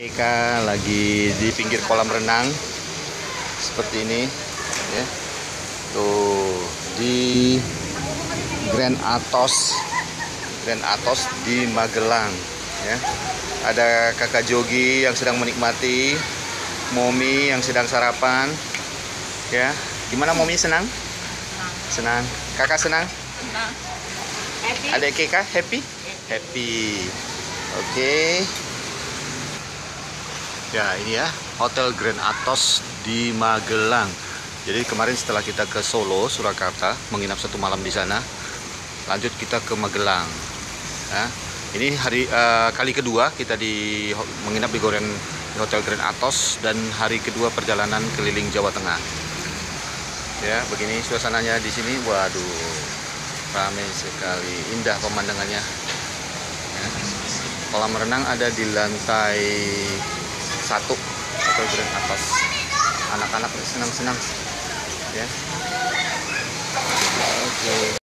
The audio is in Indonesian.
Eka lagi di pinggir kolam renang. Seperti ini ya. Tuh di Grand Atos. Grand Atos di Magelang ya. Ada kakak Jogi yang sedang menikmati Momi yang sedang sarapan ya. Gimana Momi? Senang? Senang. Kakak senang? Happy. Adik Keka happy? Happy. Oke. Ya, ini ya Hotel Grand Atos di Magelang. Jadi kemarin setelah kita ke Solo, Surakarta, menginap satu malam di sana, lanjut kita ke Magelang. Ya, ini hari eh, kali kedua kita di menginap di Goren di Hotel Grand Atos dan hari kedua perjalanan keliling Jawa Tengah. Ya, begini suasananya di sini. Waduh, ramai sekali indah pemandangannya Ya. kolam renang ada di lantai satu atau grand atas. Anak-anak senang-senang ya. Oke